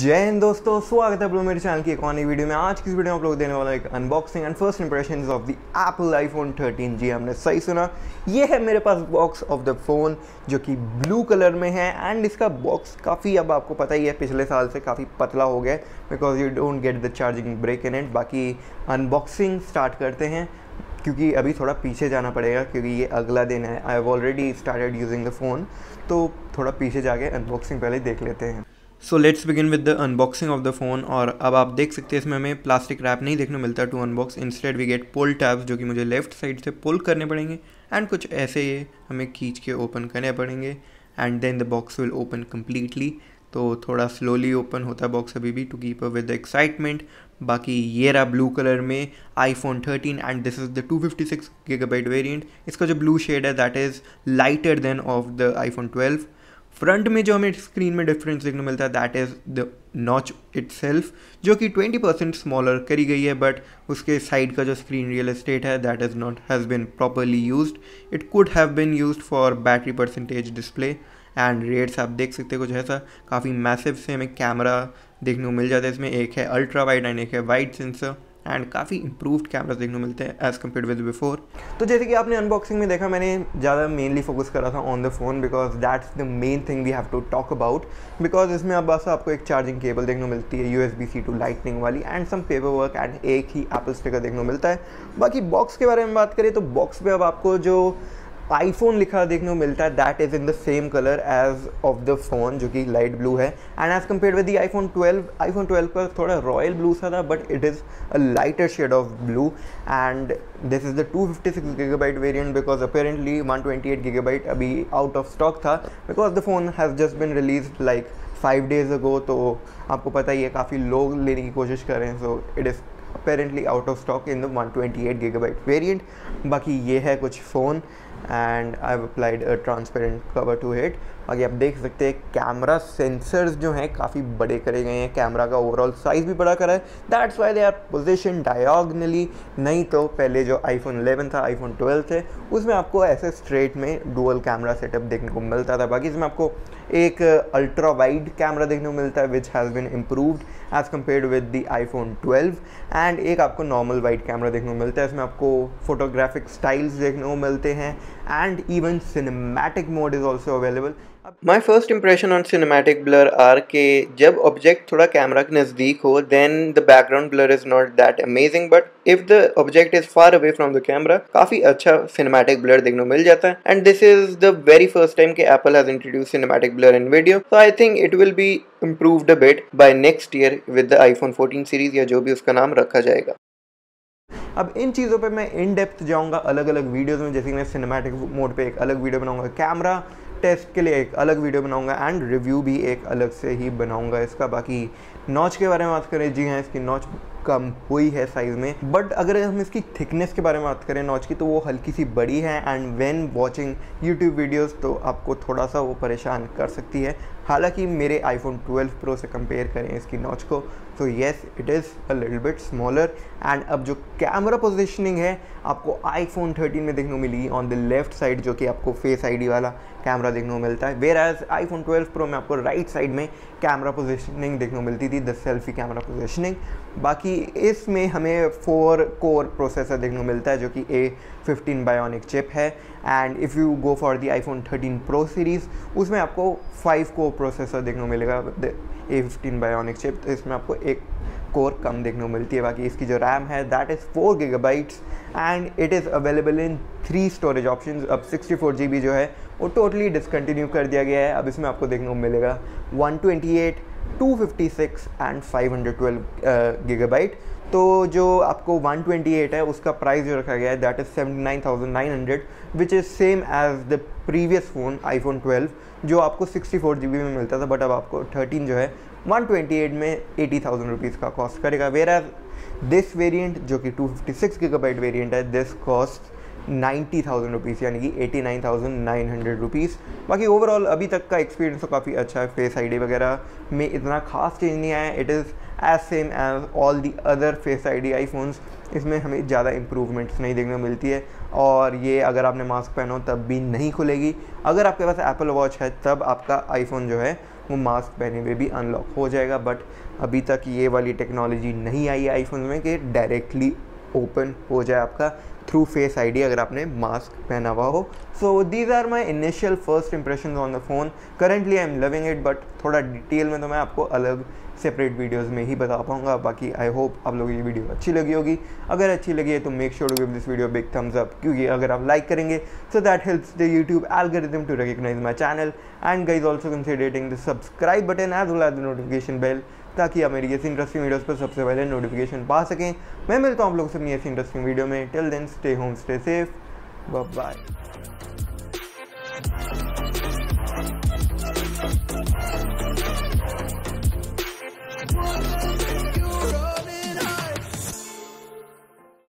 जय हिंद दोस्तों, स्वागत है मेरे चैनल की एक और नई वीडियो में। आज की वीडियो में आप लोग देने वाला एक unboxing and first impression of the Apple iPhone 13 जी। हमने सही सुना। ये है मेरे पास बॉक्स ऑफ़ द फ़ोन जो कि ब्लू कलर में है एंड इसका बॉक्स काफ़ी अब आपको पता ही है, पिछले साल से काफ़ी पतला हो गया because you don't get the charging break in it बाकी अनबॉक्सिंग स्टार्ट करते हैं, क्योंकि अभी थोड़ा पीछे जाना पड़ेगा, क्योंकि ये अगला दिन है। I have already started using the phone तो थोड़ा पीछे जाके अनबॉक्सिंग पहले देख लेते हैं। So let's begin with the unboxing of the phone और अब आप देख सकते हैं इसमें हमें प्लास्टिक रैप नहीं देखने मिलता to unbox instead we get pull tabs जो कि मुझे लेफ़्ट साइड से पुल करने पड़ेंगे एंड कुछ ऐसे ये हमें खींच के ओपन करने पड़ेंगे and then the box will open completely तो थोड़ा स्लोली ओपन होता है बॉक्स अभी भी to keep with the excitement बाकी ये रहा ब्लू कलर में iPhone 13 and this is the 256 fifty six variant इसका जो ब्लू शेड है that is lighter than of the iPhone 12 front में जो हमें स्क्रीन में डिफरेंस देखने मिलता है that is the notch it जो कि 20 परसेंट स्मॉलर करी गई है बट उसके साइड का जो स्क्रीन रियल एस्टेट है that is not has been properly used it could have been used for battery percentage display and rates आप देख सकते हैं कुछ ऐसा। काफ़ी मैसिव से हमें कैमरा देखने को मिल जाता है इसमें। एक है अल्ट्रा वाइड एंड एक है वाइड सेंसर एंड काफ़ी इंप्रूव्ड कैमराज देखने को मिलते हैं एज़ कंपेयर विद बिफोर तो जैसे कि आपने अनबॉक्सिंग में देखा, मैंने ज़्यादा मेनली फोकस करा था on the phone because that's the main thing we have to talk about because इसमें अब बस आपको एक चार्जिंग केबल देखने को मिलती है U S B C to lightning वाली and some paper work and एक ही एप्पल स्टिकर देखने को मिलता है. बाकी बॉक्स के बारे में बात करें तो बॉक्स में अब आपको जो आईफोन लिखा देखने को मिलता है that is in the same colour as of the phone जो कि लाइट ब्लू है. And as compare with the iPhone 12 iPhone 12 का थोड़ा रॉयल ब्लू सा था but it is a lighter shade of blue and this is the 256 fifty six gigabyte variant because apparently one twenty eight gigabyte अभी out of stock था because the phone has just been release like five days ago तो आपको पता ही है, काफ़ी लोग लेने की कोशिश कर रहे हैं so it is apparently out of stock in the one twenty eight gigabyte variant बाकी ये है कुछ phone and I have applied transparent cover to hit बाकी आप देख सकते हैं कैमरा सेंसर्स जो हैं काफ़ी बड़े करे गए हैं। कैमरा का ओवरऑल साइज़ भी बड़ा करा है। That's why they are position diagonally नहीं तो पहले जो आईफोन 11 था आईफोन 12 थे, उसमें आपको ऐसे स्ट्रेट में डुअल कैमरा सेटअप देखने को मिलता था। बाकी इसमें आपको एक अल्ट्रा वाइड कैमरा देखने को मिलता है which has been improved as compare with the iPhone 12 and एक आपको नॉर्मल वाइड कैमरा देखने को मिलता है, इसमें आपको फोटोग्राफिक स्टाइल्स देखने को मिलते हैं. And even cinematic mode is also available my first impression on cinematic blur are के जब ऑब्जेक्ट थोड़ा कैमरा के नज़दीक हो then the background blur is not that amazing but if the object is far away from the camera काफ़ी अच्छा cinematic blur देखने को मिल जाता है। And this is the very first time कि Apple has introduce cinematic blur in video so I think it will be improved a bit by next year with the iPhone 14 series या जो भी उसका नाम रखा जाएगा। अब इन चीज़ों पे मैं इन डेप्थ जाऊँगा अलग अलग वीडियोस में, जैसे कि मैं सिनेमैटिक मोड पे एक अलग वीडियो बनाऊँगा। कैमरा टेस्ट के लिए एक अलग वीडियो बनाऊँगा एंड रिव्यू भी एक अलग से ही बनाऊँगा इसका। बाकी नॉच के बारे में बात करें। जी हाँ इसकी नॉच कम हुई है साइज़ में। बट अगर हम इसकी थिकनेस के बारे में बात करें नॉच की तो वो हल्की सी बड़ी है and when watching YouTube videos तो आपको थोड़ा सा वो परेशान कर सकती है। हालाँकि मेरे आईफोन 12 प्रो से कंपेयर करें इसकी नॉच को तो yes it is a little bit smaller and अब जो कैमरा पोजिशनिंग है, आपको आईफोन 13 में देखने को मिली ऑन द लेफ़्ट साइड जो कि आपको फेस आईडी वाला कैमरा देखने को मिलता है। वेर एज आईफोन 12 प्रो में आपको राइट right साइड में कैमरा पोजिशनिंग देखने को मिलती थी द सेल्फी कैमरा पोजिशनिंग बाकी इसमें हमें फोर कोर प्रोसेसर देखने को मिलता है, जो कि ए फिफ्टीन बायोनिक चिप है। And if you go for the iPhone thirteen pro series उसमें आपको फाइव कोर प्रोसेसर देखने को मिलेगा ए फिफ्टीन बायोनिक चिप तो इसमें आपको एक कोर कम देखने को मिलती है। बाकी इसकी जो रैम है that is four gigabytes and it is available in three storage option अब सिक्सटी फोर जी बी जो है, वो टोटली डिसकंटिन्यू कर दिया गया है। अब इसमें आपको देखने को मिलेगा one twenty eight 256 and 512 gigabyte तो जो आपको 128 है, उसका प्राइस जो रखा गया है that is seventy nine thousand nine hundred which is same as the previous phone iPhone 12 जो आपको सिक्सटी फोर जी बी में मिलता था बट अब आपको 13 जो है 128 में एटी थाउज़ेंड रुपीज़ का कॉस्ट करेगा। वेर एज दिस वेरियंट जो कि 256 गीगाबाइट वेरियंट है this cost ninety thousand rupees यानी कि eighty nine thousand nine hundred rupees बाकी ओवरऑल अभी तक का एक्सपीरियंस तो काफ़ी अच्छा है फेस आईडी वगैरह में इतना खास चेंज नहीं आया it is as same as all the other face I D iPhones इसमें हमें ज़्यादा इंप्रूवमेंट्स नहीं देखने को मिलती है। और ये अगर आपने मास्क पहनो तब भी नहीं खुलेगी। अगर आपके पास एप्पल वॉच है, तब आपका आईफोन जो है, वो मास्क पहने हुए भी अनलॉक हो जाएगा। बट अभी तक ये वाली टेक्नोलॉजी नहीं आई है आईफोन में कि डायरेक्टली ओपन हो जाए आपका। थ्रू फेस आईडी अगर आपने मास्क पहना हुआ हो. So these are my initial first impression on the phone currently I am loving it but थोड़ा डिटेल में तो मैं आपको अलग सेपरेट वीडियोस में ही बता पाऊँगा. बाकी आई होप आप लोगों को वीडियो अच्छी लगी होगी. अगर अच्छी लगी है तो make sure to give this video big thumbs up क्योंकि अगर आप लाइक करेंगे so that helps the YouTube algorithm to recognise my channel and guys also considerating the subscribe button as well as the notification bell ताकि आप मेरी ऐसी interesting videos पर सबसे पहले नोटिफिकेशन पा सकें। मैं मिलता हूँ आप लोगों से अपनी ऐसी इंटरेस्टिंग वीडियो में। Till then stay home stay safe bye